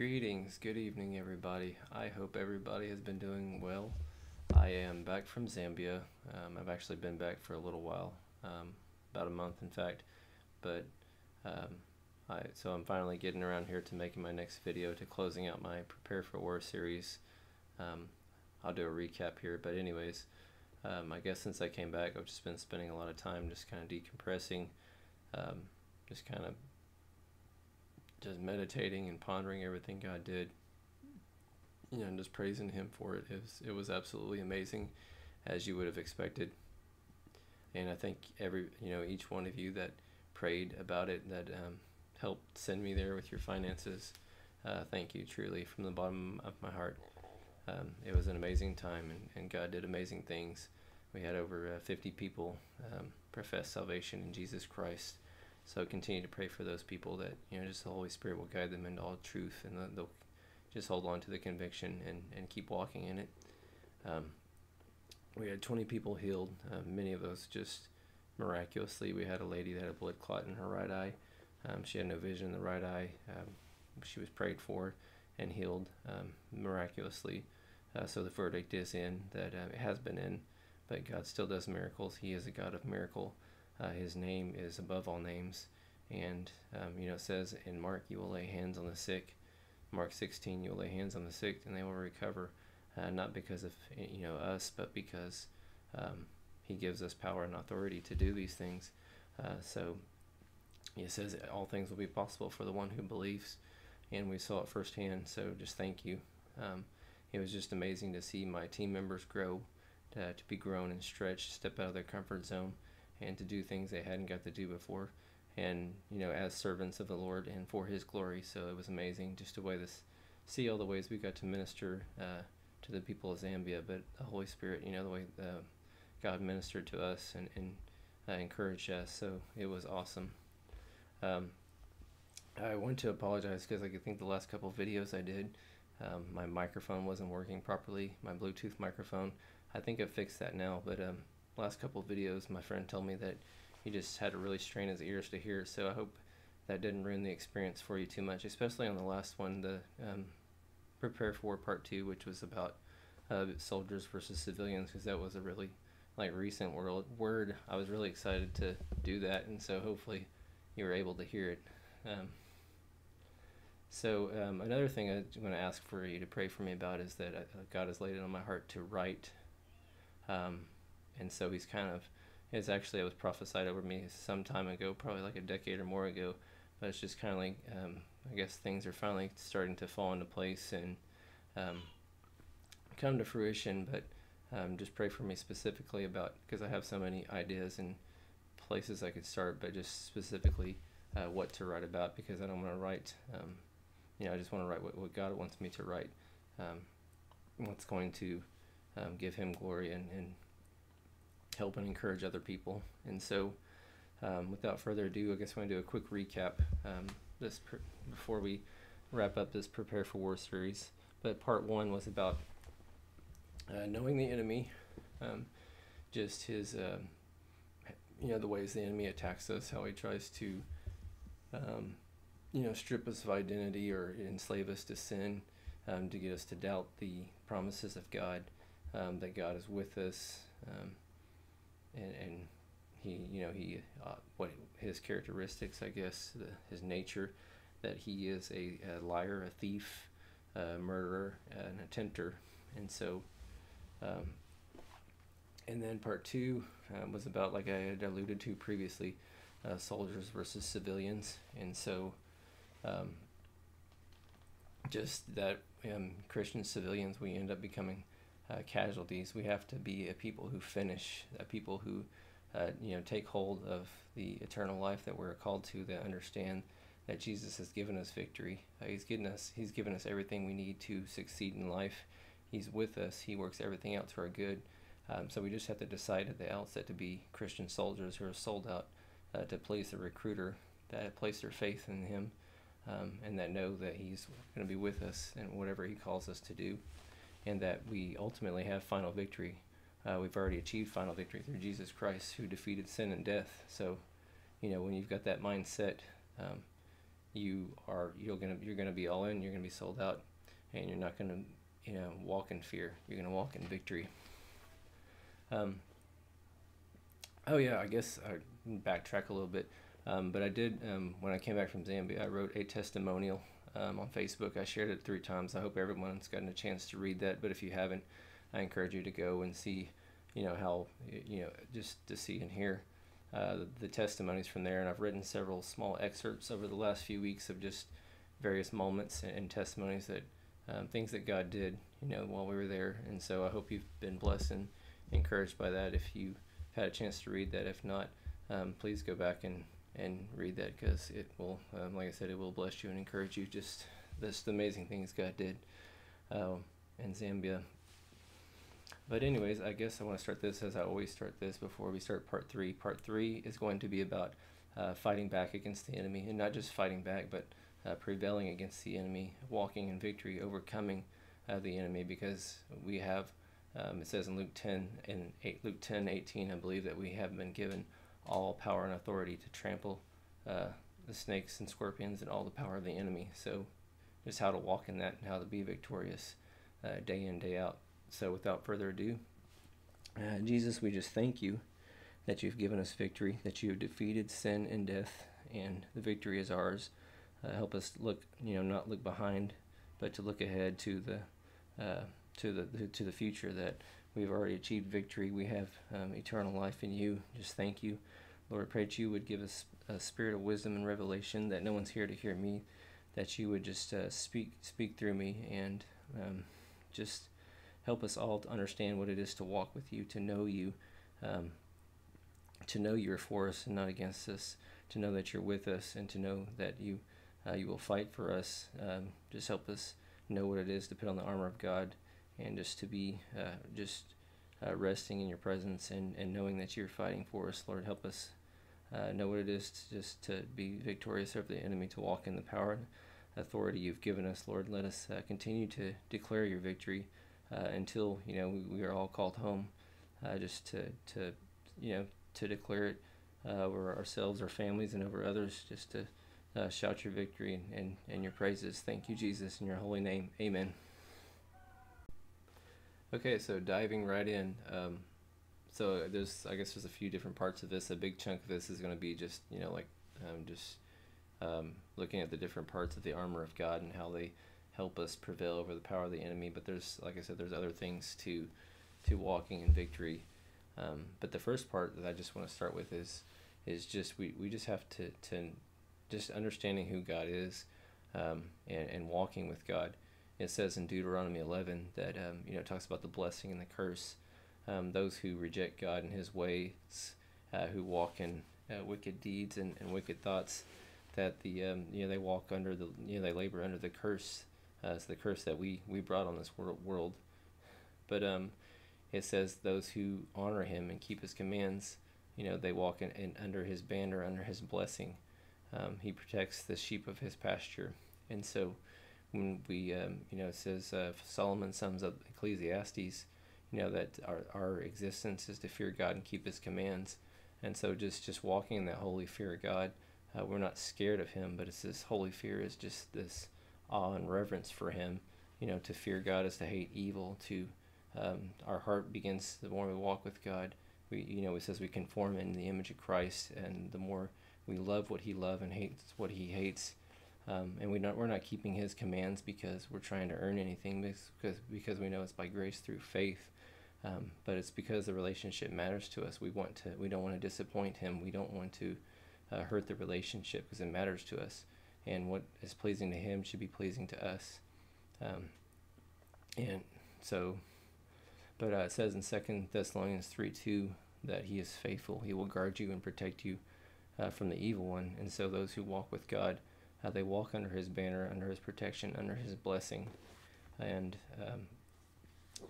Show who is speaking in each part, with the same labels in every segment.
Speaker 1: Greetings, good evening, everybody. I hope everybody has been doing well. I am back from Zambia. Um, I've actually been back for a little while, um, about a month, in fact. But um, I, so I'm finally getting around here to making my next video to closing out my Prepare for War series. Um, I'll do a recap here, but anyways, um, I guess since I came back, I've just been spending a lot of time just kind of decompressing, um, just kind of just meditating and pondering everything God did. You know, and just praising Him for it. It was, it was absolutely amazing, as you would have expected. And I think every, you know, each one of you that prayed about it, that um, helped send me there with your finances, uh, thank you truly from the bottom of my heart. Um, it was an amazing time, and, and God did amazing things. We had over uh, 50 people um, profess salvation in Jesus Christ. So continue to pray for those people that you know just the Holy Spirit will guide them into all truth, and they'll just hold on to the conviction and, and keep walking in it. Um, we had 20 people healed, uh, many of those just miraculously. We had a lady that had a blood clot in her right eye. Um, she had no vision in the right eye. Um, she was prayed for and healed um, miraculously. Uh, so the verdict is in that uh, it has been in, but God still does miracles. He is a God of miracle. Uh, his name is above all names. And, um, you know, it says in Mark, you will lay hands on the sick. Mark 16, you will lay hands on the sick and they will recover. Uh, not because of, you know, us, but because um, he gives us power and authority to do these things. Uh, so it says all things will be possible for the one who believes. And we saw it firsthand. So just thank you. Um, it was just amazing to see my team members grow, to, to be grown and stretched, step out of their comfort zone and to do things they hadn't got to do before. And you know as servants of the lord and for his glory. So it was amazing just to way this see all the ways we got to minister uh, to the people of zambia. But the holy spirit you know the way uh, god ministered to us and, and uh, encouraged us. So it was awesome. Um, i want to apologize because i think the last couple videos i did um, my microphone wasn't working properly my bluetooth microphone. I think i fixed that now but um, last couple videos, my friend told me that he just had to really strain his ears to hear. So I hope that didn't ruin the experience for you too much, especially on the last one, the um, Prepare for War Part 2, which was about uh, soldiers versus civilians, because that was a really like recent world word. I was really excited to do that, and so hopefully you were able to hear it. Um, so um, another thing I'm going to ask for you to pray for me about is that uh, God has laid it on my heart to write um, and so he's kind of it's actually it was prophesied over me some time ago probably like a decade or more ago. But it's just kind of like um, i guess things are finally starting to fall into place and um, come to fruition. But um, just pray for me specifically about because i have so many ideas and places i could start but just specifically uh, what to write about because i don't want to write um, you know i just want to write what, what god wants me to write um, what's going to um, give him glory and, and help and encourage other people. And so, um, without further ado, I guess I'm going to do a quick recap um, this before we wrap up this Prepare for War series. But part one was about uh, knowing the enemy, um, just his, uh, you know, the ways the enemy attacks us, how he tries to, um, you know, strip us of identity or enslave us to sin, um, to get us to doubt the promises of God, that God is with us and, and he you know he uh, what his characteristics I guess the, his nature that he is a, a liar a thief a murderer an attempter and so um, and then part two um, was about like I had alluded to previously uh, soldiers versus civilians. And so um, just that um, Christian civilians we end up becoming uh, casualties. We have to be a people who finish, a people who, uh, you know, take hold of the eternal life that we're called to. That understand that Jesus has given us victory. Uh, he's given us. He's given us everything we need to succeed in life. He's with us. He works everything out to our good. Um, so we just have to decide at the outset to be Christian soldiers who are sold out uh, to please the recruiter, that place their faith in Him, um, and that know that He's going to be with us in whatever He calls us to do and that we ultimately have final victory. Uh, we've already achieved final victory through Jesus Christ, who defeated sin and death. So, you know, when you've got that mindset, um, you are you're gonna you're gonna be all in. You're gonna be sold out, and you're not gonna you know walk in fear. You're gonna walk in victory. Um, oh yeah, I guess I backtrack a little bit. Um, but I did um, when I came back from Zambia. I wrote a testimonial um, on Facebook. I shared it three times. I hope everyone's gotten a chance to read that. But if you haven't, I encourage you to go and see, you know how you know just to see and hear uh, the, testimonies from there. And I've written several small excerpts over the last few weeks of just various moments and, and testimonies that um, things that God did, you know, while we were there. And so I hope you've been blessed and encouraged by that. If you had a chance to read that, if not, um, please go back and and read that because it will, um, like I said, it will bless you and encourage you. Just this amazing things God did um, in Zambia. But anyways, I guess I want to start this as I always start this before we start part three. Part three is going to be about uh, fighting back against the enemy, and not just fighting back, but uh, prevailing against the enemy, walking in victory, overcoming uh, the enemy, because we have. Um, it says in Luke 10 and 8, Luke 10, 18, I believe that we have been given all power and authority to trample uh, the snakes and scorpions and all the power of the enemy. So, just how to walk in that and how to be victorious uh, day in, day out. So, without further ado, uh, Jesus, we just thank you that you've given us victory, that you have defeated sin and death, and the victory is ours. Uh, help us look, you know, not look behind, but to look ahead to the, uh, to the to the future that we've already achieved victory. We have um, eternal life in you. Just thank you. Lord, I pray that you would give us a spirit of wisdom and revelation, that no one's here to hear me, that you would just uh, speak speak through me and um, just help us all to understand what it is to walk with you, to know you, um, to know you're for us and not against us, to know that you're with us, and to know that you uh, you will fight for us. Um, just help us know what it is to put on the armor of God and just to be uh, just uh, resting in your presence and, and knowing that you're fighting for us. Lord, help us uh, know what it is to just to be victorious over the enemy, to walk in the power and authority you've given us. Lord, let us uh, continue to declare your victory uh, until you know we, we, are all called home. Uh, just to to you know to declare it over ourselves, our families, and over others. Just to shout your victory and, and, and your praises. Thank you, Jesus, in your holy name. Amen. Okay, so diving right in. Um, so there's, I guess, there's a few different parts of this. A big chunk of this is going to be just, you know, like um, just um, looking at the different parts of the armor of God and how they help us prevail over the power of the enemy. But there's, like I said, there's other things to to walking in victory. Um, but the first part that I just want to start with is is just we, we just have to, to just understanding who God is um, and, and walking with God it says in Deuteronomy 11 that um, you know it talks about the blessing and the curse. Um, those who reject God and His ways, uh, who walk in uh, wicked deeds and, and wicked thoughts, that the um, you know they walk under the you know they labor under the curse. Uh, it's the curse that we we brought on this world. world. But um, it says those who honor Him and keep His commands, you know they walk in, in under His banner, under His blessing. Um, he protects the sheep of His pasture, and so when we, um, you know, it says uh, Solomon sums up Ecclesiastes, you know, that our, our existence is to fear God and keep His commands. And so just, just walking in that holy fear of God, uh, we're not scared of Him, but it's this holy fear is just this awe and reverence for Him. You know, to fear God is to hate evil. To um, our heart begins the more we walk with God. We, you know, it says we conform in the image of Christ, and the more we love what He loves and hates what He hates, um, and we not, we're not keeping his commands because we're trying to earn anything because, because we know it's by grace through faith. Um, but it's because the relationship matters to us. We want to we don't want to disappoint him. We don't want to uh, hurt the relationship because it matters to us. And what is pleasing to him should be pleasing to us. Um, and so but uh, it says in Second Thessalonians 3 2 that he is faithful. He will guard you and protect you uh, from the evil one. And so those who walk with God how they walk under his banner, under his protection, under his blessing. And, um,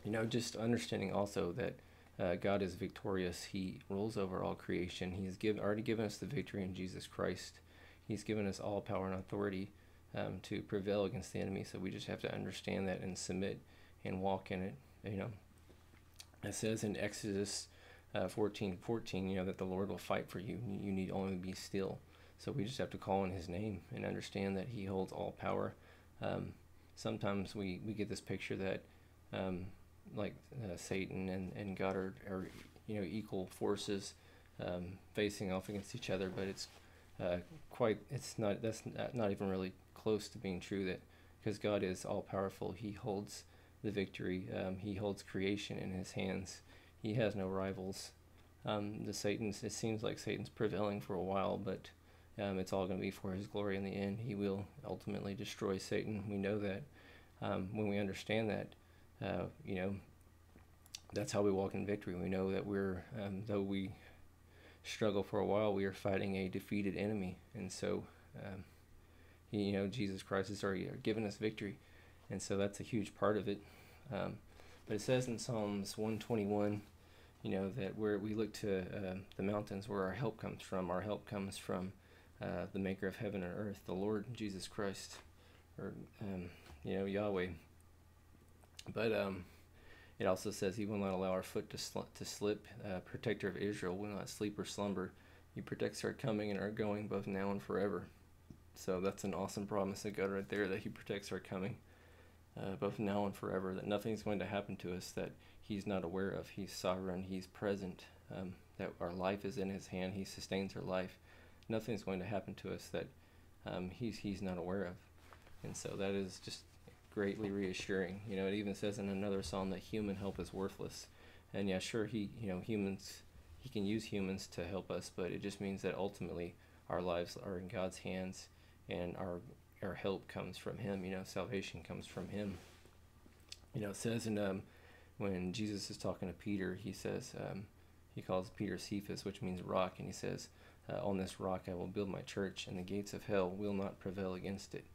Speaker 1: you know, just understanding also that uh, God is victorious. He rules over all creation. He's give, already given us the victory in Jesus Christ. He's given us all power and authority um, to prevail against the enemy. So we just have to understand that and submit and walk in it. You know, it says in Exodus uh, 14, 14, you know, that the Lord will fight for you. You need only be still. So we just have to call on His name and understand that He holds all power. Um, sometimes we, we get this picture that um, like uh, Satan and, and God are, are you know equal forces um, facing off against each other, but it's uh, quite it's not that's not, not even really close to being true that because God is all powerful, He holds the victory. Um, he holds creation in His hands. He has no rivals. Um, the Satan's it seems like Satan's prevailing for a while, but um, it's all going to be for His glory in the end. He will ultimately destroy Satan. We know that. Um, when we understand that, uh, you know, that's how we walk in victory. We know that we're, um, though we struggle for a while, we are fighting a defeated enemy, and so, um, you know, Jesus Christ has already given us victory, and so that's a huge part of it. Um, but it says in Psalms 121, you know, that where we look to uh, the mountains where our help comes from, our help comes from uh, the Maker of heaven and earth, the Lord Jesus Christ, or um, you know Yahweh. But um, it also says he will not allow our foot to, sl- to slip. Uh, protector of Israel will not sleep or slumber. He protects our coming and our going both now and forever. So that's an awesome promise of God right there that he protects our coming uh, both now and forever. That nothing's going to happen to us that he's not aware of. He's sovereign. He's present. Um, that our life is in his hand. He sustains our life. Nothing's going to happen to us that um, he's he's not aware of. And so that is just greatly reassuring. You know, it even says in another psalm that human help is worthless. And yeah, sure, he, you know, humans, he can use humans to help us, but it just means that ultimately our lives are in God's hands and our, our help comes from him. You know, salvation comes from him. You know, it says in, um, when Jesus is talking to Peter, he says, um, he calls Peter Cephas, which means rock, and he says, uh, On this rock I will build my church, and the gates of hell will not prevail against it.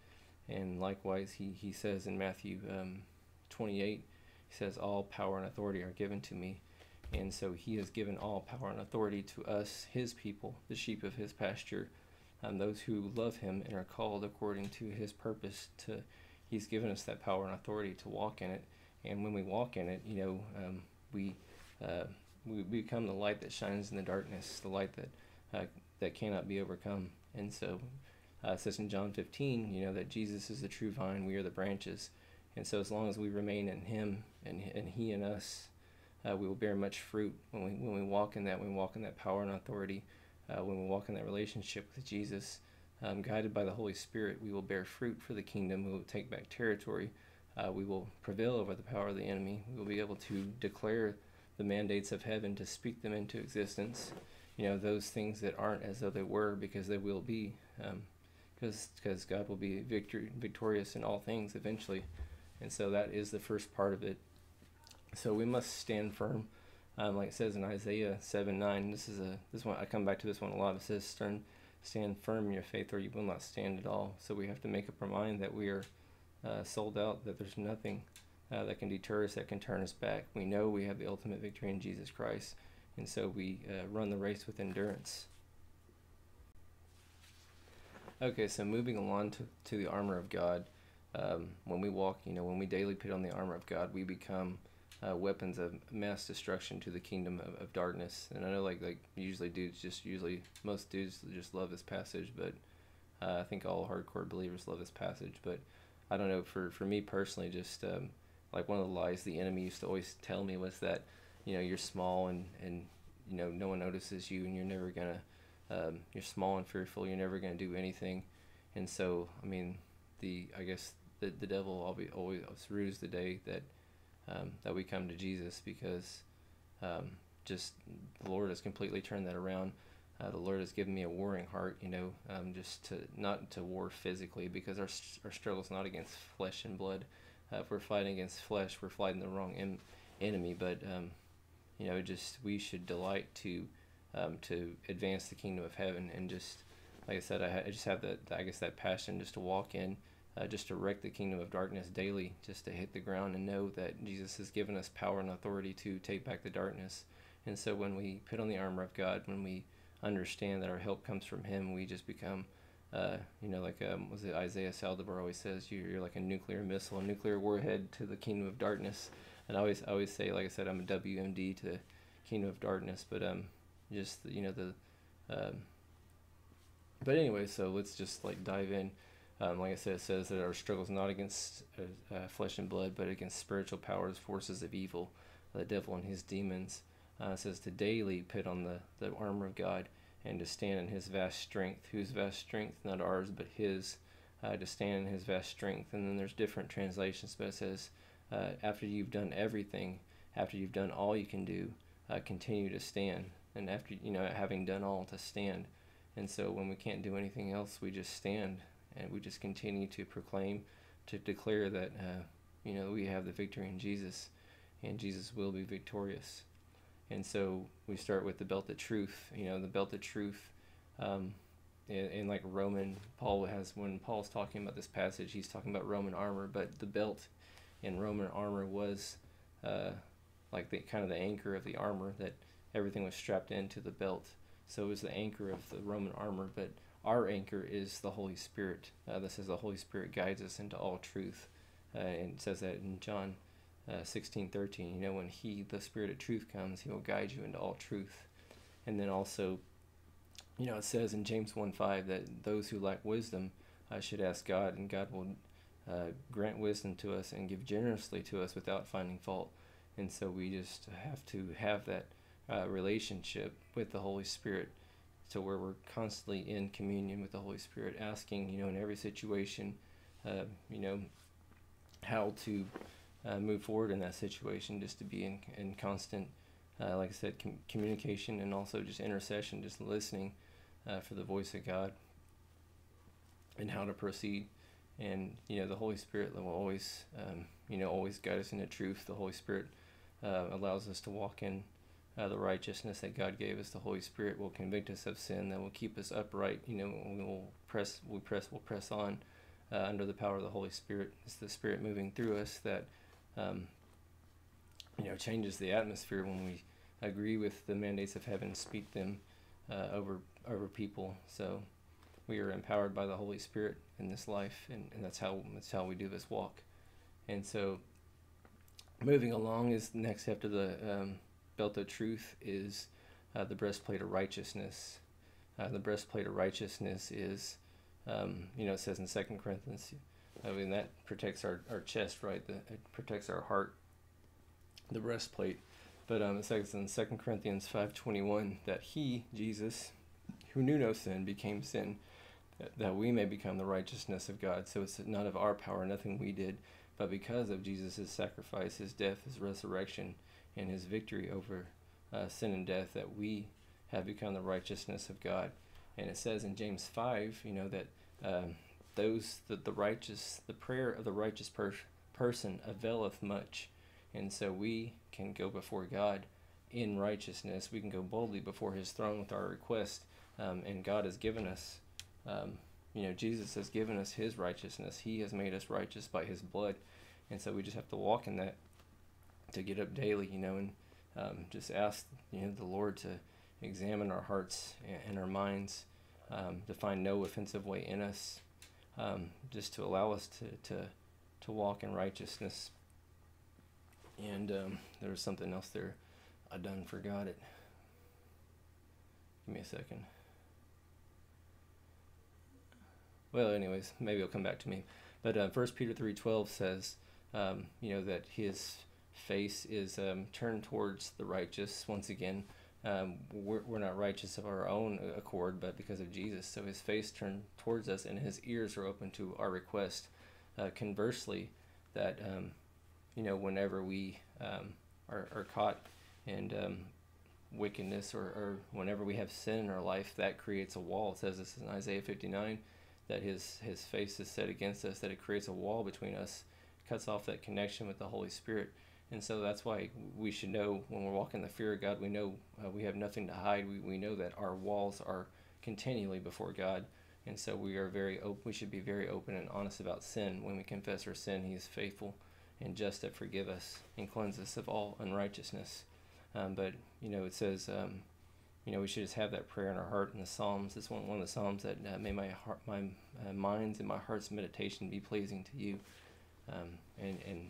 Speaker 1: And likewise, he, he says in Matthew um, 28, he says, All power and authority are given to me. And so he has given all power and authority to us, his people, the sheep of his pasture, um, those who love him and are called according to his purpose. To He's given us that power and authority to walk in it. And when we walk in it, you know, um, we, uh, we become the light that shines in the darkness, the light that, uh, that cannot be overcome. And so uh, it says in John 15, you know, that Jesus is the true vine, we are the branches. And so as long as we remain in him and, and he in us, uh, we will bear much fruit when we, when we walk in that, when we walk in that power and authority, uh, when we walk in that relationship with Jesus, um, guided by the Holy Spirit, we will bear fruit for the kingdom. We will take back territory. Uh, we will prevail over the power of the enemy. We will be able to declare the mandates of heaven to speak them into existence. You know, those things that aren't as though they were because they will be. Um, because because God will be victor- victorious in all things eventually, and so that is the first part of it. So we must stand firm, um, like it says in Isaiah seven nine. This is a this one I come back to this one a lot. It says stand stand firm in your faith, or you will not stand at all. So we have to make up our mind that we are uh, sold out. That there's nothing uh, that can deter us, that can turn us back. We know we have the ultimate victory in Jesus Christ, and so we uh, run the race with endurance. Okay, so moving along to, to the armor of God. Um, when we walk, you know, when we daily put on the armor of God, we become uh, weapons of mass destruction to the kingdom of, of darkness. And I know, like, like usually dudes just usually most dudes just love this passage, but uh, I think all hardcore believers love this passage. But I don't know for for me personally, just um, like one of the lies the enemy used to always tell me was that you know you're small and and you know no one notices you and you're never gonna um, you're small and fearful. You're never to do anything, and so I mean, the I guess the the devil always always rues the day that um, that we come to Jesus because um, just the Lord has completely turned that around. Uh, the Lord has given me a warring heart, you know, um, just to not to war physically because our our struggle is not against flesh and blood. Uh, if we're fighting against flesh, we're fighting the wrong em- enemy. But um, you know, just we should delight to um, to advance the kingdom of heaven and just like I said, I, I just have that I guess that passion just to walk in, uh, just to wreck the kingdom of darkness daily, just to hit the ground and know that Jesus has given us power and authority to take back the darkness. And so when we put on the armor of God, when we understand that our help comes from Him, we just become, uh, you know, like um, was it Isaiah Saldivar always says, you're, you're like a nuclear missile, a nuclear warhead to the kingdom of darkness. And I always I always say, like I said, I'm a WMD to kingdom of darkness, but um, just you know the um, but anyway, so let's just like dive in. Um, like I said, it says that our struggle is not against uh, uh, flesh and blood, but against spiritual powers, forces of evil, the devil and his demons. Uh, it says to daily put on the, the armor of God and to stand in his vast strength, whose vast strength, not ours, but his, uh, to stand in his vast strength. And then there's different translations, but it says, uh, after you've done everything, after you've done all you can do, uh, continue to stand. And after, you know, having done all, to stand. And so when we can't do anything else, we just stand and we just continue to proclaim, to declare that, uh, you know, we have the victory in Jesus and Jesus will be victorious. And so we start with the belt of truth, you know, the belt of truth. Um, and, and like Roman, Paul has, when Paul's talking about this passage, he's talking about Roman armor, but the belt in Roman armor was uh, like the kind of the anchor of the armor that everything was strapped into the belt. So it was the anchor of the Roman armor, but our anchor is the Holy Spirit. Uh, this is the Holy Spirit guides us into all truth. Uh, and it says that in John uh, 16 13 you know when he the spirit of truth comes he will guide you into all truth and then also you know it says in james 1 5 that those who lack wisdom uh, should ask god and god will uh, grant wisdom to us and give generously to us without finding fault and so we just have to have that uh, relationship with the holy spirit so where we're constantly in communion with the holy spirit asking you know in every situation uh, you know how to uh, move forward in that situation, just to be in, in constant, uh, like I said, com- communication and also just intercession, just listening for the voice of God and how to proceed. And you know, the Holy Spirit will always, um, you know, always guide us into truth. The Holy Spirit uh, allows us to walk in uh, the righteousness that God gave us. The Holy Spirit will convict us of sin. That will keep us upright. You know, we will press, we press, we'll press on uh, under the power of the Holy Spirit. It's the Spirit moving through us that um, you know, changes the atmosphere when we agree with the mandates of heaven, speak them uh, over over people. So we are empowered by the Holy Spirit in this life, and, and that's how that's how we do this walk. And so, moving along is next after the um, belt of truth is uh, the breastplate of righteousness. Uh, the breastplate of righteousness is, um, you know, it says in Second Corinthians I mean, that protects our, our chest, right? The, it protects our heart, the breastplate. But um, it says in 2 Corinthians 5.21 that he, Jesus, who knew no sin, became sin, that, we may become the righteousness of God. So it's not of our power, nothing we did, but because of Jesus' sacrifice, his death, his resurrection, and his victory over uh, sin and death, that we have become the righteousness of God. And it says in James 5, you know, that um, those that the righteous the prayer of the righteous per- person availeth much and so we can go before god in righteousness we can go boldly before his throne with our request um, and god has given us um, you know jesus has given us his righteousness he has made us righteous by his blood and so we just have to walk in that to get up daily you know and um, just ask you know the lord to examine our hearts and our minds um, to find no offensive way in us um, just to allow us to, to, to walk in righteousness. And um, there was something else there. I done forgot it. Give me a second. Well, anyways, maybe it'll come back to me. But uh, First Peter three twelve says, um, you know, that his face is um, turned towards the righteous. Once again, um, we're, we're not righteous of our own accord, but because of Jesus. So his face turned towards us and his ears are open to our request. Uh, conversely, that, um, you know, whenever we um, are, are caught in um, wickedness or, or whenever we have sin in our life, that creates a wall. It says this in Isaiah 59 that his, his face is set against us, that it creates a wall between us, cuts off that connection with the Holy Spirit. And so that's why we should know when we're walking in the fear of God, we know uh, we have nothing to hide. We, we know that our walls are continually before God. And so we are very op- we should be very open and honest about sin. When we confess our sin, He is faithful and just to forgive us and cleanse us of all unrighteousness. Um, but you know, it says, um, you know, we should just have that prayer in our heart in the Psalms. This one, one of the Psalms that uh, may my heart, my uh, minds and my heart's meditation be pleasing to you. Um, and and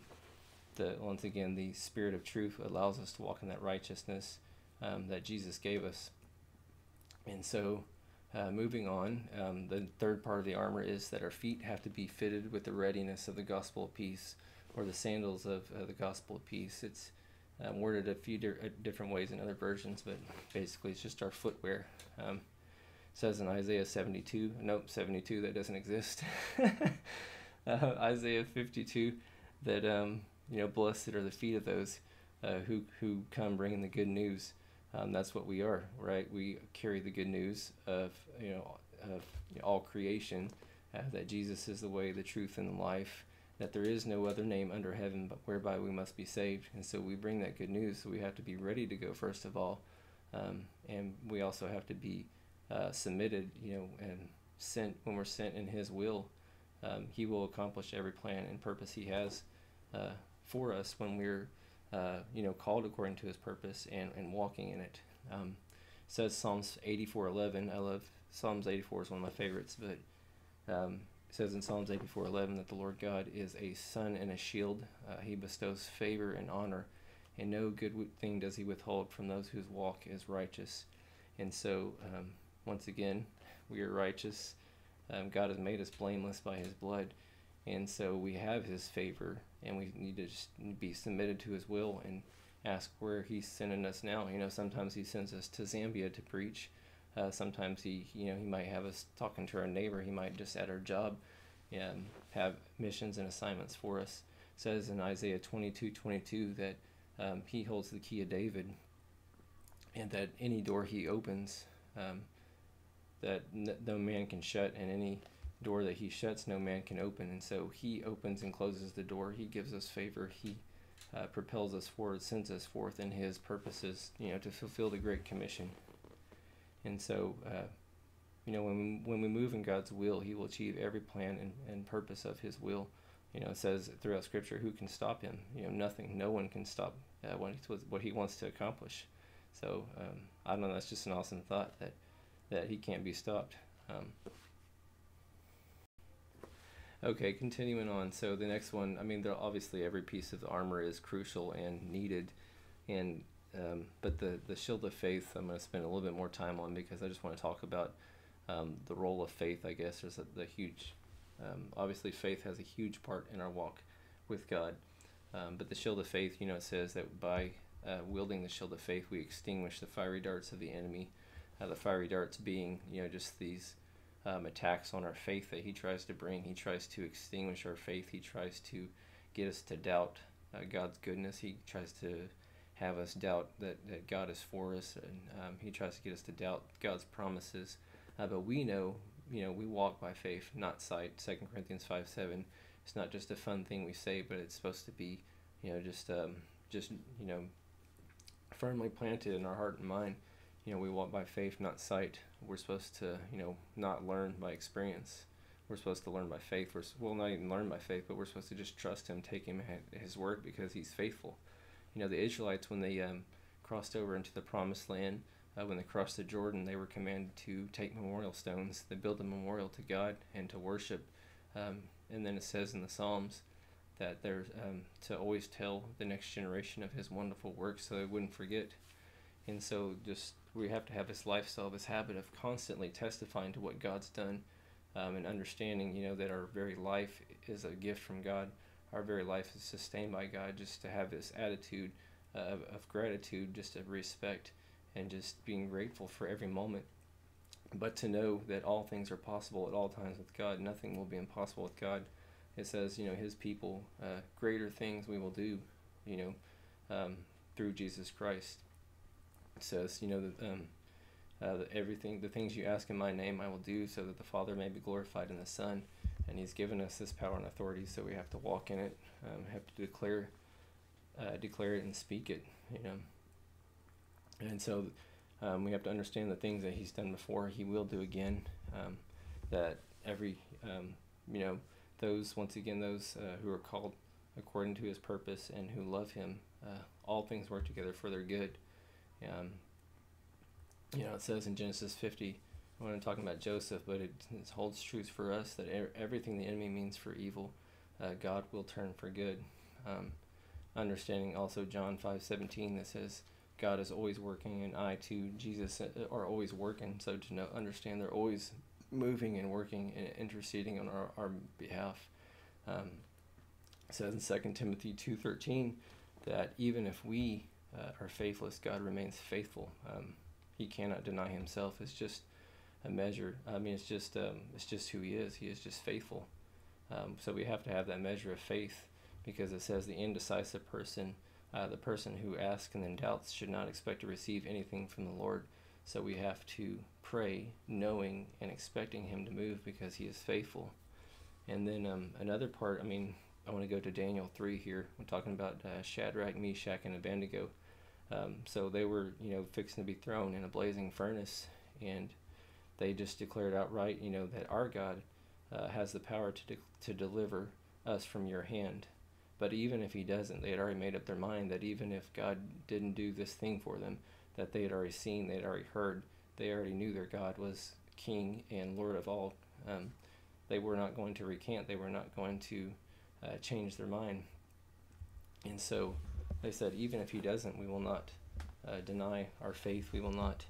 Speaker 1: the once again the spirit of truth allows us to walk in that righteousness um, that Jesus gave us. And so uh, moving on, um, the third part of the armor is that our feet have to be fitted with the readiness of the gospel of peace, or the sandals of uh, the gospel of peace. It's um, worded a few di- uh, different ways in other versions, but basically it's just our footwear. Um, says in Isaiah 72, nope, 72, that doesn't exist. uh, Isaiah 52, that, um, you know, blessed are the feet of those uh, who, who come bringing the good news. Um, that's what we are, right? We carry the good news of, you know, of all creation, uh, that Jesus is the way, the truth, and the life, that there is no other name under heaven but whereby we must be saved. And so we bring that good news. So we have to be ready to go first of all, um, and we also have to be uh, submitted, you know, and sent when we're sent in His will. Um, he will accomplish every plan and purpose He has uh, for us when we're, uh, you know, called according to His purpose and, and walking in it. Um, says Psalms 84:11. I love Psalms 84 is one of my favorites, but um, it says in Psalms 84:11 that the Lord God is a sun and a shield. Uh, he bestows favor and honor, and no good thing does He withhold from those whose walk is righteous. And so, um, once again, we are righteous. Um, God has made us blameless by His blood, and so we have His favor, and we need to just be submitted to His will and ask where He's sending us now. You know, sometimes He sends us to Zambia to preach. Uh, sometimes he, you know, he might have us talking to our neighbor. He might just at our job, um, have missions and assignments for us. It says in Isaiah 22, 22 that um, he holds the key of David, and that any door he opens, um, that no man can shut, and any door that he shuts, no man can open. And so he opens and closes the door. He gives us favor. He uh, propels us forward, sends us forth in his purposes, you know, to fulfill the Great Commission. And so, uh, you know, when we, when we move in God's will, He will achieve every plan and, and purpose of His will. You know, it says throughout Scripture, who can stop Him? You know, nothing. No one can stop uh, what, he, what He wants to accomplish. So um, I don't know. That's just an awesome thought that that He can't be stopped. Um, okay, continuing on. So the next one. I mean, obviously every piece of the armor is crucial and needed, and um, but the, the shield of faith, I'm going to spend a little bit more time on because I just want to talk about um, the role of faith. I guess there's a the huge, um, obviously, faith has a huge part in our walk with God. Um, but the shield of faith, you know, it says that by uh, wielding the shield of faith, we extinguish the fiery darts of the enemy. Uh, the fiery darts being, you know, just these um, attacks on our faith that he tries to bring. He tries to extinguish our faith. He tries to get us to doubt uh, God's goodness. He tries to have us doubt that, that God is for us, and um, He tries to get us to doubt God's promises. Uh, but we know, you know, we walk by faith, not sight. Second Corinthians five seven. It's not just a fun thing we say, but it's supposed to be, you know, just um, just you know, firmly planted in our heart and mind. You know, we walk by faith, not sight. We're supposed to, you know, not learn by experience. We're supposed to learn by faith. We're well, not even learn by faith, but we're supposed to just trust Him, take Him at His word because He's faithful you know the Israelites when they um, crossed over into the Promised Land, uh, when they crossed the Jordan, they were commanded to take memorial stones. They build a memorial to God and to worship. Um, and then it says in the Psalms that they're um, to always tell the next generation of His wonderful works, so they wouldn't forget. And so just we have to have this lifestyle, this habit of constantly testifying to what God's done, um, and understanding, you know, that our very life is a gift from God our very life is sustained by God, just to have this attitude of, of gratitude, just of respect, and just being grateful for every moment. But to know that all things are possible at all times with God, nothing will be impossible with God. It says, you know, His people, uh, greater things we will do, you know, um, through Jesus Christ. It says, you know, that, um, uh, that everything, the things you ask in my name, I will do, so that the Father may be glorified in the Son and He's given us this power and authority, so we have to walk in it, um, have to declare, uh, declare it and speak it, you know. And so um, we have to understand the things that He's done before, He will do again. Um, that every, um, you know, those once again those uh, who are called according to His purpose and who love Him, uh, all things work together for their good. Um, you know, it says in Genesis fifty when I'm talking about Joseph, but it, it holds truth for us that er- everything the enemy means for evil, uh, God will turn for good. Um, understanding also John five seventeen that says God is always working, and I too, Jesus, uh, are always working. So to know, understand they're always moving and working and interceding on our, our behalf. Um, says in Second Timothy two thirteen that even if we uh, are faithless, God remains faithful. Um, he cannot deny Himself. It's just a measure. I mean, it's just um, it's just who He is. He is just faithful. Um, so we have to have that measure of faith because it says the indecisive person, uh, the person who asks and then doubts, should not expect to receive anything from the Lord. So we have to pray, knowing and expecting Him to move because He is faithful. And then um, another part, I mean, I want to go to Daniel 3 here. We're talking about uh, Shadrach, Meshach, and Abednego. Um, so they were, you know, fixing to be thrown in a blazing furnace, and they just declared outright, you know, that our God uh, has the power to de- to deliver us from your hand. But even if He doesn't, they had already made up their mind that even if God didn't do this thing for them, that they had already seen, they had already heard, they already knew their God was King and Lord of all. Um, they were not going to recant. They were not going to uh, change their mind. And so they said, even if he doesn't, we will not uh, deny our faith. We will not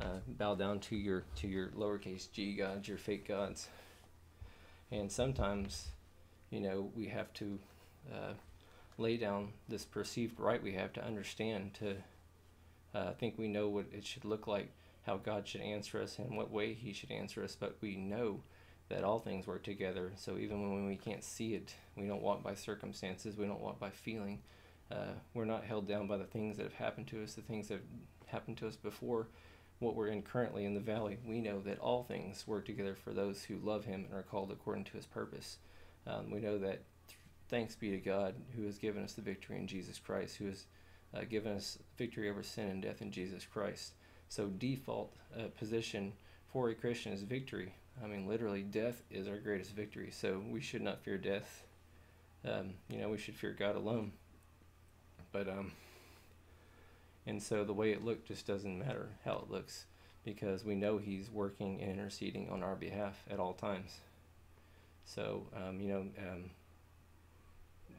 Speaker 1: uh, bow down to your to your lowercase g gods, your fake gods. And sometimes, you know, we have to uh, lay down this perceived right we have to understand to uh, think we know what it should look like, how God should answer us, and what way He should answer us. But we know that all things work together. So even when we can't see it, we don't walk by circumstances, we don't walk by feeling. Uh, we're not held down by the things that have happened to us, the things that have happened to us before, what we're in currently in the valley. We know that all things work together for those who love Him and are called according to His purpose. Um, we know that thanks be to God who has given us the victory in Jesus Christ, who has uh, given us victory over sin and death in Jesus Christ. So, default uh, position for a Christian is victory. I mean, literally, death is our greatest victory. So, we should not fear death. Um, you know, we should fear God alone. But, um, and so the way it looked just doesn't matter how it looks because we know He's working and interceding on our behalf at all times. So, um, you know, um,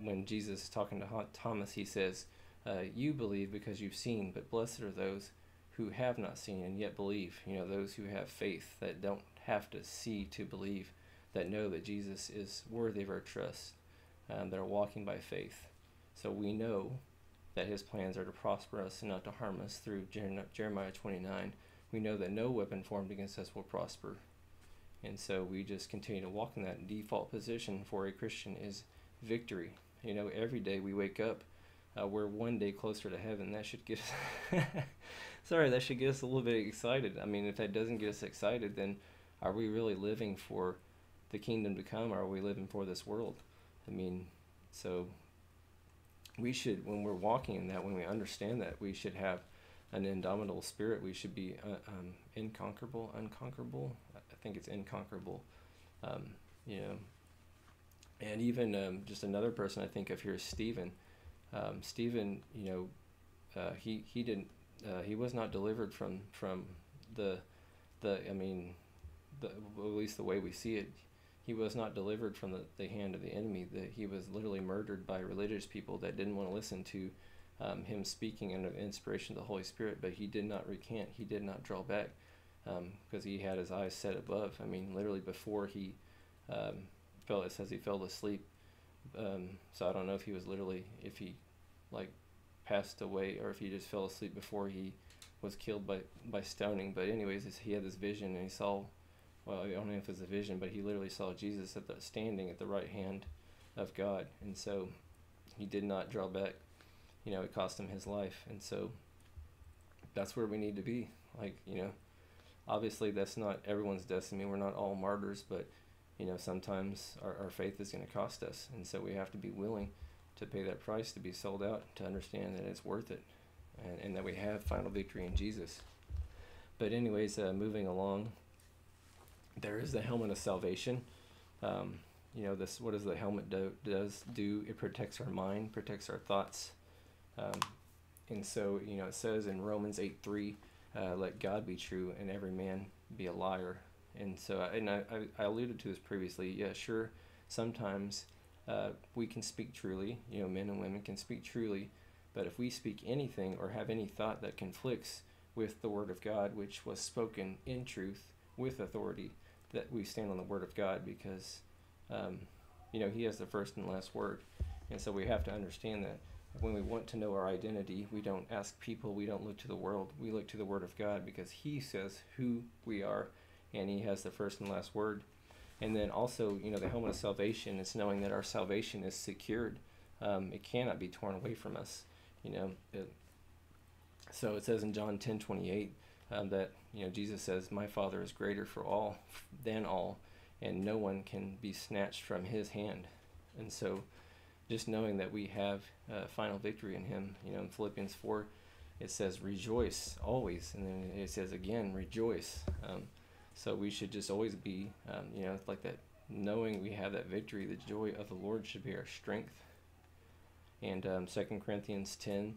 Speaker 1: when Jesus is talking to Thomas, he says, uh, You believe because you've seen, but blessed are those who have not seen and yet believe. You know, those who have faith that don't have to see to believe, that know that Jesus is worthy of our trust, um, that are walking by faith. So we know that his plans are to prosper us and not to harm us through Jeremiah 29. We know that no weapon formed against us will prosper. And so we just continue to walk in that default position for a Christian is victory. You know, every day we wake up, uh, we're one day closer to heaven. That should get us, sorry, that should get us a little bit excited. I mean, if that doesn't get us excited, then are we really living for the kingdom to come? Or are we living for this world? I mean, so we should, when we're walking in that, when we understand that, we should have an indomitable spirit. We should be uh, um, inconquerable, unconquerable. I think it's inconquerable. Um, you know, and even um, just another person I think of here is Stephen. Um, Stephen, you know, uh, he he didn't uh, he was not delivered from from the the I mean, the, at least the way we see it, he was not delivered from the, the hand of the enemy. That he was literally murdered by religious people that didn't want to listen to um, him speaking under inspiration of the Holy Spirit. But he did not recant. He did not draw back because um, he had his eyes set above. I mean, literally before he um, fell. It says he fell asleep. Um, so I don't know if he was literally if he like passed away or if he just fell asleep before he was killed by by stoning. But anyways, he had this vision and he saw. Well, I don't know if it's a vision, but he literally saw Jesus at the standing at the right hand of God, and so he did not draw back. You know, it cost him his life, and so that's where we need to be. Like you know, obviously that's not everyone's destiny. We're not all martyrs, but you know, sometimes our, our faith is going to cost us. And so we have to be willing to pay that price to be sold out, to understand that it's worth it, and, and that we have final victory in Jesus. But, anyways, uh, moving along, there is the helmet of salvation. Um, you know, this what does the helmet do, does do? It protects our mind, protects our thoughts. Um, and so, you know, it says in Romans 8 3, uh, let God be true and every man be a liar. And so, and I, I alluded to this previously. Yeah, sure. Sometimes uh, we can speak truly. You know, men and women can speak truly, But if we speak anything or have any thought that conflicts with the Word of God, which was spoken in truth with authority, that we stand on the Word of God because, um, you know, He has the first and last word. And so we have to understand that when we want to know our identity, we don't ask people, we don't look to the world, we look to the Word of God because He says who we are and He has the first and last word. And then also, you know, the helmet of salvation is knowing that our salvation is secured. Um, it cannot be torn away from us. You know, it, so it says in John ten twenty eight um, that you know Jesus says, "My Father is greater for all than all, and no one can be snatched from His hand." And so, just knowing that we have uh, final victory in Him, you know, in Philippians four, it says, "Rejoice always," and then it says again, "Rejoice." Um, so we should just always be, um, you know, like that, knowing we have that victory. The joy of the Lord should be our strength. And um, Second Corinthians ten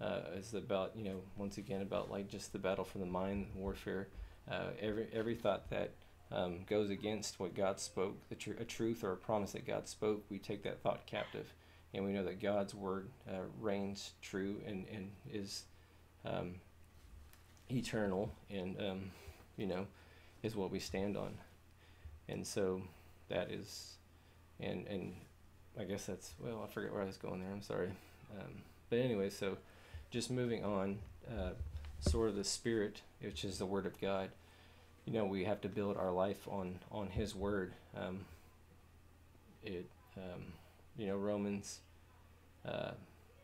Speaker 1: uh, is about, you know, once again about like just the battle for the mind, warfare. Uh, every every thought that um, goes against what God spoke, the tr- a truth or a promise that God spoke, we take that thought captive, and we know that God's word uh, reigns true and and is um, eternal, and um, you know is what we stand on. And so that is, and, and I guess that's, well, I forget where I was going there. I'm sorry. Um, but anyway, so just moving on, uh, sword of the spirit, which is the word of God. You know, we have to build our life on, on his word. Um, it, um, you know, Romans, uh,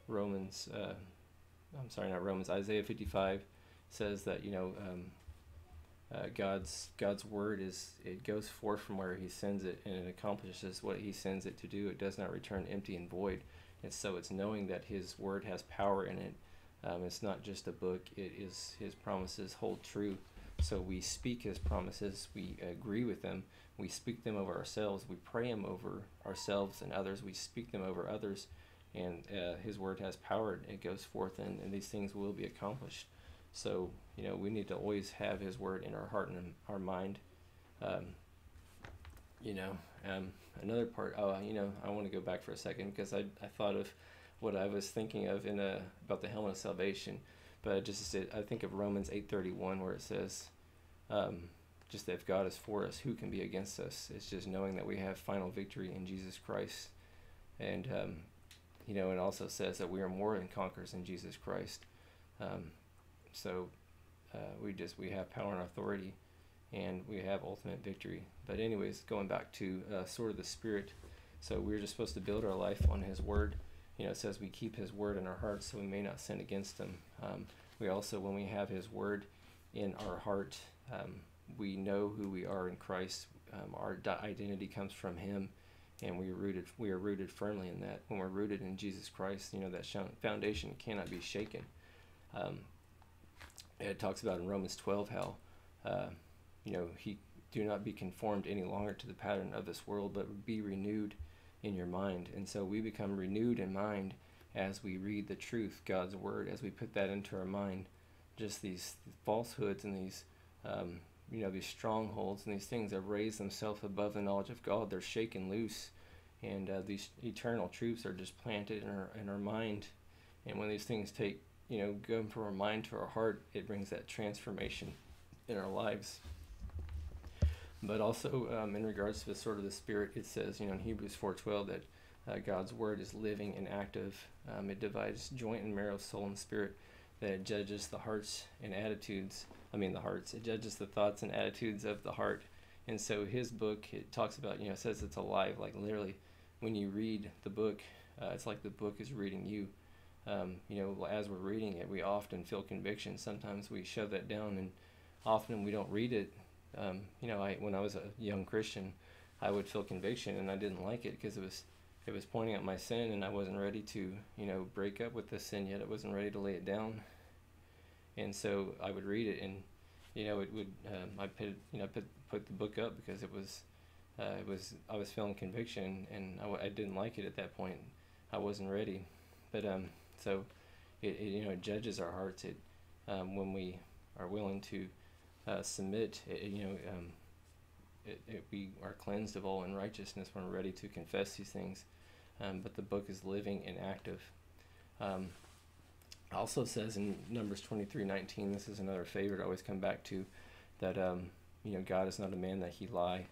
Speaker 1: Romans, uh, I'm sorry, not Romans, Isaiah 55 says that, you know, um, uh, God's God's word is it goes forth from where He sends it, and it accomplishes what He sends it to do. It does not return empty and void. And so it's knowing that His word has power in it. Um, it's not just a book. It is His promises hold true. So we speak His promises. We agree with them. We speak them over ourselves. We pray them over ourselves and others. We speak them over others. And uh, His word has power. It goes forth, and, and these things will be accomplished. So, you know, we need to always have His Word in our heart and our mind. Um, you know, um, another part, oh, you know, I want to go back for a second because I, I thought of what I was thinking of in a, about the helmet of salvation. But just I think of Romans 8.31 where it says, um, just that if God is for us, who can be against us? It's just knowing that we have final victory in Jesus Christ. And, um, you know, it also says that we are more than conquerors in Jesus Christ. Um, so uh, we just we have power and authority, and we have ultimate victory. But anyways, going back to uh, sword of the spirit. So we're just supposed to build our life on His Word. You know, it says we keep His Word in our hearts, so we may not sin against Him. Um, we also, when we have His Word in our heart, um, we know who we are in Christ. Um, our identity comes from Him, and we are rooted. We are rooted firmly in that. When we're rooted in Jesus Christ, you know that foundation cannot be shaken. Um, it talks about in Romans 12 how, uh, you know, he do not be conformed any longer to the pattern of this world, but be renewed in your mind. And so we become renewed in mind as we read the truth, God's word, as we put that into our mind. Just these falsehoods and these, um, you know, these strongholds and these things that raise themselves above the knowledge of God, they're shaken loose. And uh, these eternal truths are just planted in our, in our mind. And when these things take you know, going from our mind to our heart, it brings that transformation in our lives. But also, um, in regards to the sword of the spirit, it says, you know, in Hebrews 4:12 that uh, God's word is living and active. Um, it divides joint and marrow, soul and spirit. That it judges the hearts and attitudes. I mean, the hearts. It judges the thoughts and attitudes of the heart. And so, his book it talks about, you know, it says it's alive. Like literally, when you read the book, uh, it's like the book is reading you um, you know, as we're reading it, we often feel conviction. Sometimes we shove that down, and often we don't read it. Um, you know, I when I was a young Christian, I would feel conviction, and I didn't like it because it was it was pointing out my sin, and I wasn't ready to you know break up with the sin yet. I wasn't ready to lay it down, and so I would read it, and you know, it would um, I put you know put put the book up because it was uh, it was I was feeling conviction, and I, I didn't like it at that point. I wasn't ready, but um so it, it you know it judges our hearts. It um, when we are willing to uh, submit. It, you know, um, it, it, we are cleansed of all unrighteousness when we're ready to confess these things. Um, but the book is living and active. Um, also says in Numbers 23 19, this is another favorite I always come back to, that um, you know God is not a man that he lie,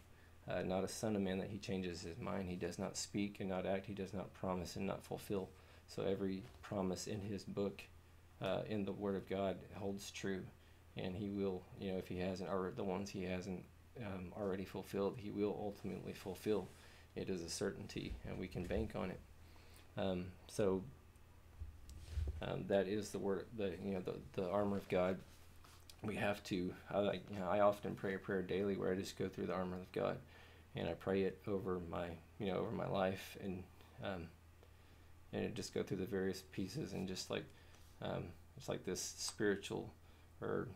Speaker 1: uh, not a son of man that he changes his mind. He does not speak and not act. He does not promise and not fulfill. So every promise in his book, uh, in the Word of God, holds true, and he will, you know, if he hasn't already, the ones he hasn't um, already fulfilled, he will ultimately fulfill. It is a certainty, and we can bank on it. Um, so um, that is the word, the you know, the, the armor of God. We have to. I you know, I often pray a prayer daily where I just go through the armor of God, and I pray it over my, you know, over my life, and um, and just go through the various pieces, and just like, um, it's like this spiritual, or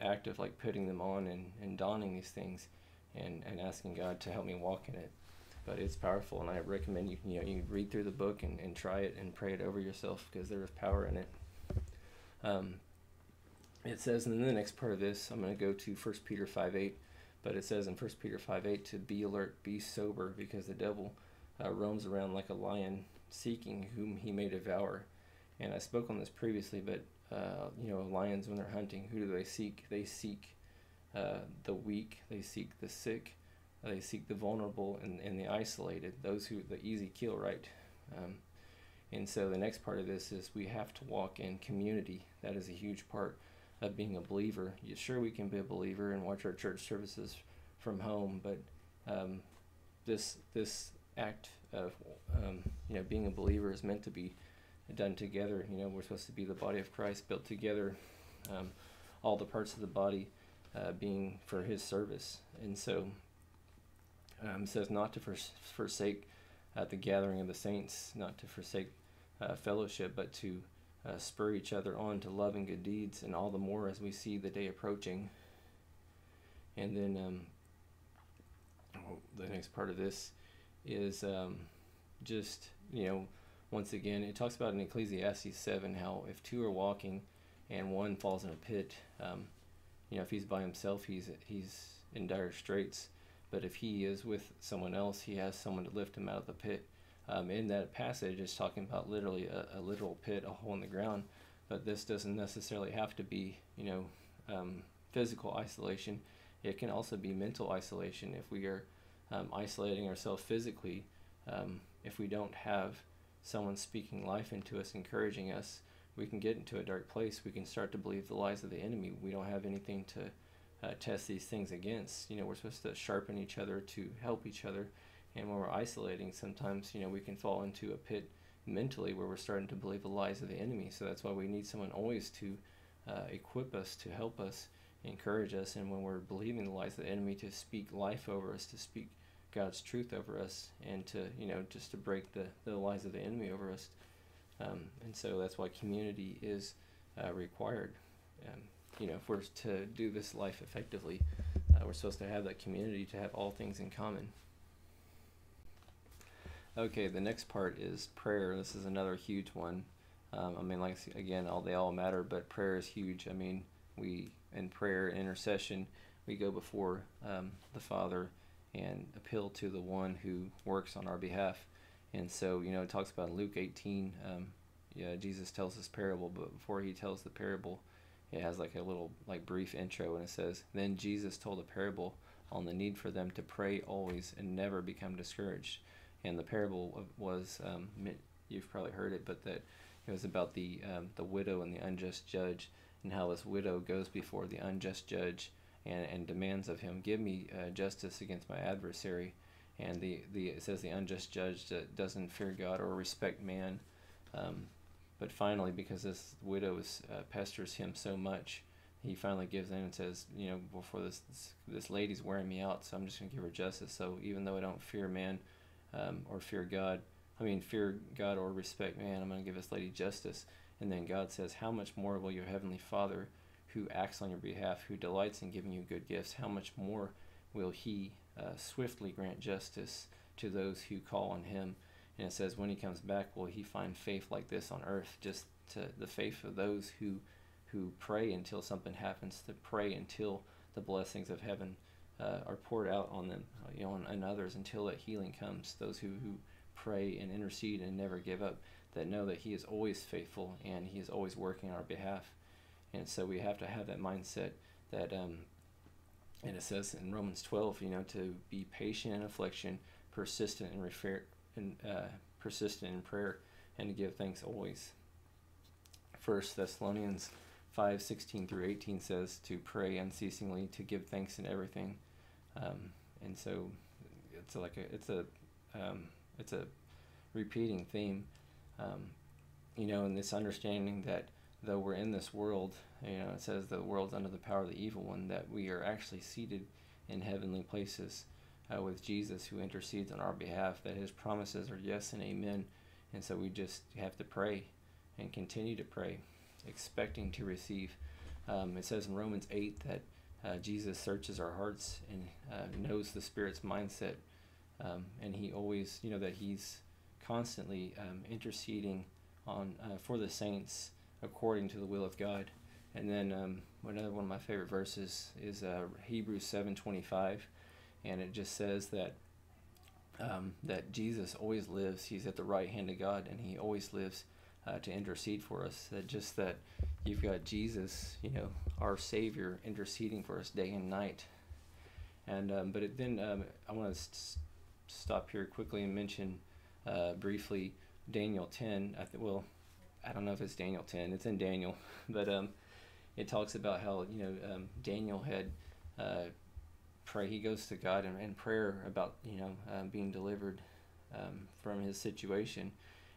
Speaker 1: act of like putting them on and, and donning these things, and and asking God to help me walk in it. But it's powerful and i recommend you you know you read through the book and, and try it and pray it over yourself because there is power in it. Um, it says in the next part of this i'm going to go to 1 peter 5 8 but it says in 1 peter 5 8 to be alert be sober because the devil uh, roams around like a lion seeking whom he may devour. And i spoke on this previously but uh, you know lions when they're hunting who do they seek they seek uh, the weak they seek the sick they seek the vulnerable and, and the isolated, those who the easy kill, right? Um, and so the next part of this is we have to walk in community. That is a huge part of being a believer. Sure, we can be a believer and watch our church services from home, but um, this this act of um, you know being a believer is meant to be done together. You know, we're supposed to be the body of Christ built together, um, all the parts of the body uh, being for His service, and so um, says not to fors- forsake uh, the gathering of the saints, not to forsake uh, fellowship, but to uh, spur each other on to love and good deeds, and all the more as we see the day approaching. And then um, the next part of this is um, just, you know, once again, it talks about in Ecclesiastes 7 how if two are walking and one falls in a pit, um, you know, if he's by himself, he's, he's in dire straits. But if he is with someone else, he has someone to lift him out of the pit. Um, in that passage, it's talking about literally a, a, literal pit, a hole in the ground. But this doesn't necessarily have to be, you know, um, physical isolation. It can also be mental isolation if we are um, isolating ourselves physically. Um, if we don't have someone speaking life into us, encouraging us, we can get into a dark place. We can start to believe the lies of the enemy. We don't have anything to uh, test these things against. You know, we're supposed to sharpen each other to help each other. And when we're isolating, sometimes, you know, we can fall into a pit mentally where we're starting to believe the lies of the enemy. So that's why we need someone always to uh, equip us, to help us, encourage us. And when we're believing the lies of the enemy, to speak life over us, to speak God's truth over us, and to, you know, just to break the, the lies of the enemy over us. Um, and so that's why community is uh, required. Um, you know, if we're to do this life effectively, uh, we're supposed to have that community to have all things in common. Okay, the next part is prayer. This is another huge one. Um, I mean, like again, all they all matter, but prayer is huge. I mean, we in prayer intercession, we go before um, the Father and appeal to the one who works on our behalf. And so, you know, it talks about in Luke 18. Um, yeah, Jesus tells this parable, but before he tells the parable, it has like a little like brief intro and it says then jesus told a parable on the need for them to pray always and never become discouraged and the parable was um, you've probably heard it but that it was about the um, the widow and the unjust judge and how this widow goes before the unjust judge and, and demands of him give me uh, justice against my adversary and the, the it says the unjust judge doesn't fear god or respect man um, but finally, because this widow is, uh, pesters him so much, he finally gives in and says, you know, before this, this, this lady's wearing me out, so I'm just going to give her justice. So even though I don't fear man um, or fear God, I mean, fear God or respect man, I'm going to give this lady justice. And then God says, How much more will your heavenly Father, who acts on your behalf, who delights in giving you good gifts, how much more will he uh, swiftly grant justice to those who call on him? And it says, when he comes back, will he find faith like this on earth? Just to the faith of those who who pray until something happens, to pray until the blessings of heaven uh, are poured out on them, you know, and others until that healing comes. Those who, who pray and intercede and never give up. that know that He is always faithful and He is always working on our behalf. And so we have to have that mindset that, um, and it says in Romans 12, you know, to be patient in affliction, persistent in refer, uh, persistent in prayer, and to give thanks always. First Thessalonians 5 16 through 18 says to pray unceasingly, to give thanks in everything. Um, and so it's like a, it's a, um, it's a repeating theme, um, you know, in this understanding that though we're in this world, you know, it says the world's under the power of the evil one, that we are actually seated in heavenly places uh, with Jesus who intercedes on our behalf, that his promises are yes and amen. And so we just have to pray and continue to pray, expecting to receive. Um, it says in Romans 8 that uh, Jesus searches our hearts and uh, knows the Spirit's mindset. Um, and he always, you know, that he's constantly um, interceding on uh, for the saints according to the will of God. And then um, another one of my favorite verses is uh, Hebrews 7:25, and it just says that um, that Jesus always lives. He's at the right hand of God, and He always lives uh, to intercede for us. That just that you've got Jesus, you know, our Savior, interceding for us day and night. And um, but it, then um, I want to st- stop here quickly and mention uh, briefly Daniel 10. I th- well, I don't know if it's Daniel 10. It's in Daniel, but um, it talks about how you know um, Daniel had uh, pray. He goes to God in, in prayer about you know um, being delivered um, from his situation,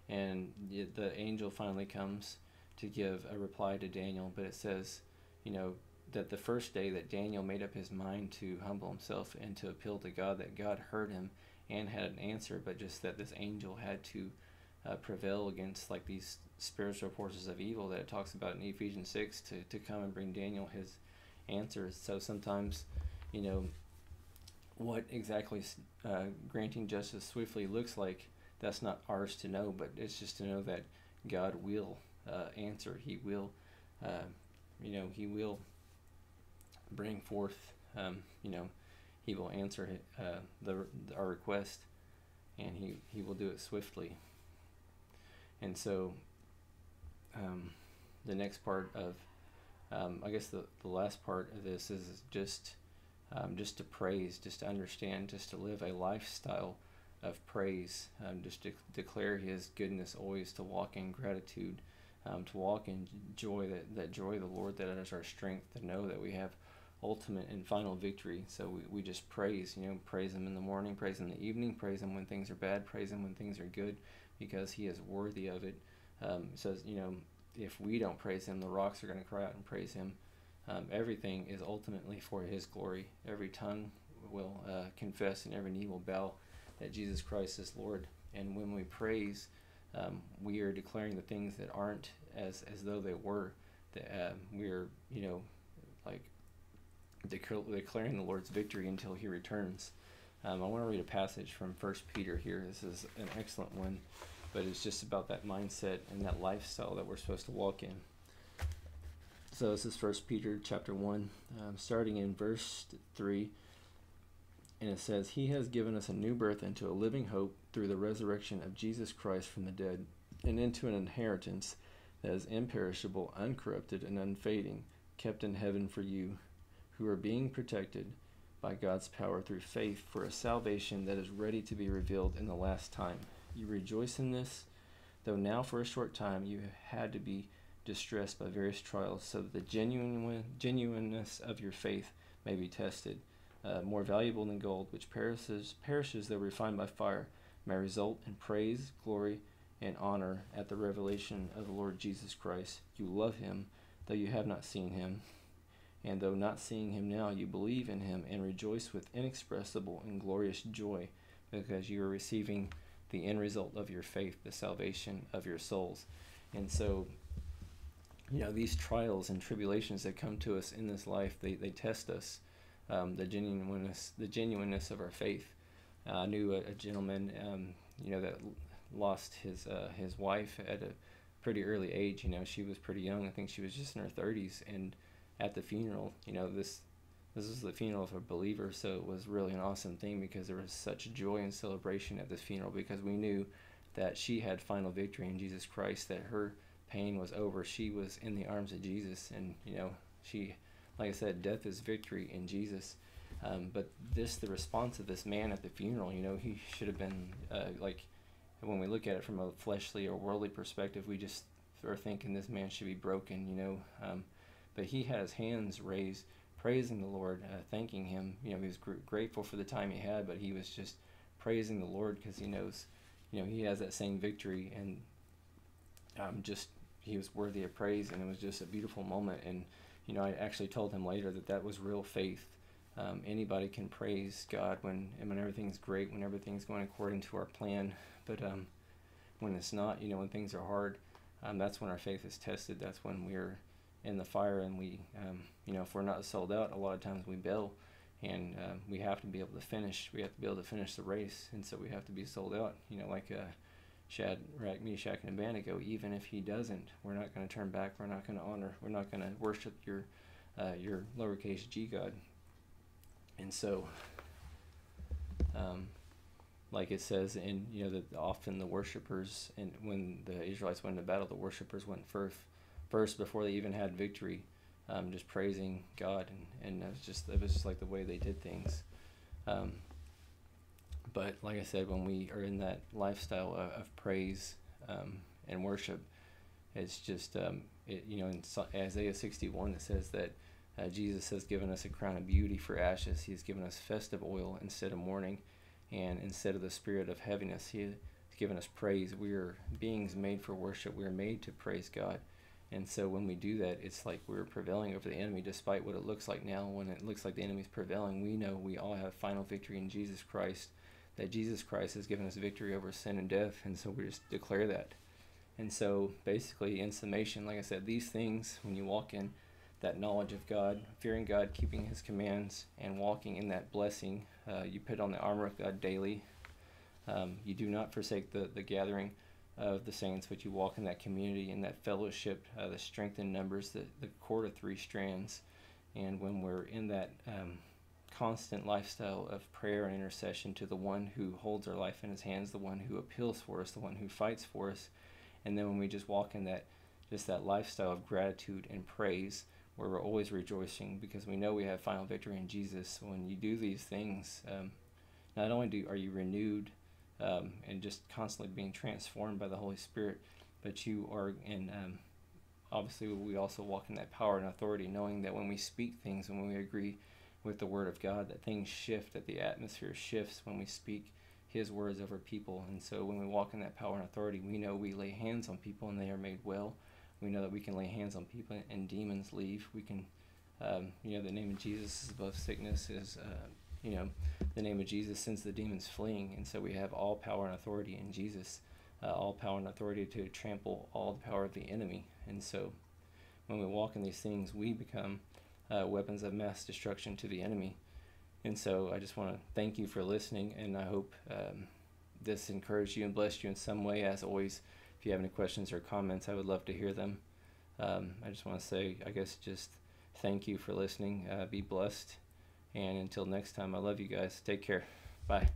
Speaker 1: and the, the angel finally comes to give a reply to Daniel. But it says, you know, that the first day that Daniel made up his mind to humble himself and to appeal to God, that God heard him and had an answer, but just that this angel had to uh, prevail against like these spiritual forces of evil that it talks about in Ephesians 6 to, to come and bring Daniel his answers. So sometimes, you know, what exactly uh, granting justice swiftly looks like, that's not ours to know, but it's just to know that God will uh, answer. He will, uh, you know, He will bring forth, um, you know, He will answer uh, the, our request, and He, he will do it swiftly. And so, um, the next part of, um, I guess the, the last part of this is just um, just to praise, just to understand, just to live a lifestyle of praise, um, just to declare His goodness always, to walk in gratitude, um, to walk in joy, that, that joy of the Lord that is our strength, to know that we have ultimate and final victory. So we, we just praise, you know, praise Him in the morning, praise Him in the evening, praise Him when things are bad, praise Him when things are good, because He is worthy of it. Um, says, you know, if we don't praise Him, the rocks are going to cry out and praise Him. Um, everything is ultimately for His glory. Every tongue will uh, confess and every knee will bow that Jesus Christ is Lord. And when we praise, um, we are declaring the things that aren't as as though they were. That uh, we are, you know, like declaring the Lord's victory until He returns. Um, I want to read a passage from First Peter here. This is an excellent one, but it's just about that mindset and that lifestyle that we're supposed to walk in. So this is First Peter chapter one, um, starting in verse three, and it says, "He has given us a new birth into a living hope through the resurrection of Jesus Christ from the dead, and into an inheritance that is imperishable, uncorrupted, and unfading, kept in heaven for you, who are being protected by God's power through faith for a salvation that is ready to be revealed in the last time. You rejoice in this, though now for a short time you have had to be." distressed by various trials, so that the genuine genuineness of your faith may be tested. Uh, more valuable than gold, which perishes, perishes though refined by fire, may result in praise, glory, and honor at the revelation of the Lord Jesus Christ. You love him, though you have not seen him. And though not seeing him now, you believe in him and rejoice with inexpressible and glorious joy, because you are receiving the end result of your faith, the salvation of your souls. And so you know these trials and tribulations that come to us in this life they, they test us um, the genuineness the genuineness of our faith. Uh, I knew a, a gentleman um, you know that lost his uh, his wife at a pretty early age. You know she was pretty young. I think she was just in her 30s and at the funeral you know this this was the funeral of a believer so it was really an awesome thing because there was such joy and celebration at this funeral because we knew that she had final victory in Jesus Christ, that her pain was over. She was in the arms of Jesus, and you know, she, like I said, death is victory in Jesus. Um, but this, the response of this man at the funeral, you know, he should have been uh, like, when we look at it from a fleshly or worldly perspective, we just are thinking this man should be broken, you know. Um, but he had his hands raised, praising the Lord, uh, thanking Him. You know, he was gr- grateful for the time he had, but he was just praising the Lord because he knows, you know, he has that same victory, and um, just he was worthy of praise, and it was just a beautiful moment. And you know, I actually told him later that that was real faith. Um, anybody can praise God when when everything's great, when everything's going according to our plan. But um, when it's not, you know, when things are hard, um, that's when our faith is tested. That's when we're in the fire, and we, um, you know, if we're not sold out, a lot of times we bail, and uh, we have to be able to finish. We have to be able to finish the race, and so we have to be sold out. You know, like uh, Shadrach, Meshach, and Abednego. Even if he doesn't, we're not going to turn back. We're not going to honor. We're not going to worship your uh, your lowercase g god. And so, um, like it says in you know that often the worshipers and when the Israelites went into battle, the worshipers went first first before they even had victory, um, just praising God, and and it was just it was just like the way they did things. Um, but like I said, when we are in that lifestyle of, of praise um, and worship, it's just um, it, you know in Isaiah sixty one it says that. Uh, Jesus has given us a crown of beauty for ashes. He has given us festive oil instead of mourning, and instead of the spirit of heaviness, He has given us praise. We are beings made for worship. We are made to praise God. And so when we do that, it's like we're prevailing over the enemy despite what it looks like now. When it looks like the enemy's prevailing, we know we all have final victory in Jesus Christ, that Jesus Christ has given us victory over sin and death. And so we just declare that. And so basically, in summation, like I said, these things, when you walk in that knowledge of God, fearing God, keeping His commands, and walking in that blessing, uh, you put on the armor of God daily. Um, you do not forsake the, the gathering of the saints, but you walk in that community and that fellowship, uh, the strength in numbers, the, the cord of three strands. And when we're in that um, constant lifestyle of prayer and intercession to the one who holds our life in his hands, the one who appeals for us, the one who fights for us, and then when we just walk in that just that lifestyle of gratitude and praise where we're always rejoicing because we know we have final victory in Jesus. When you do these things, um, not only do are you renewed um, and just constantly being transformed by the Holy Spirit. But you are in, um, obviously, we also walk in that power and authority, knowing that when we speak things and when we agree with the Word of God, that things shift, that the atmosphere shifts when we speak His words over people. And so when we walk in that power and authority, we know we lay hands on people and they are made well. We know that we can lay hands on people and demons leave. We can, um, you know, the name of Jesus is above sickness, is uh, you know, the name of Jesus sends the demons fleeing. And so we have all power and authority in Jesus, uh, all power and authority to trample all the power of the enemy. And so when we walk in these things, we become uh, weapons of mass destruction to the enemy. And so I just want to thank you for listening, and I hope um, this encouraged you and blessed you in some way. As always, if you have any questions or comments, I would love to hear them. Um, I just want to say, I guess, just thank you for listening. Uh, be blessed and until next time, I love you guys. Take care. Bye.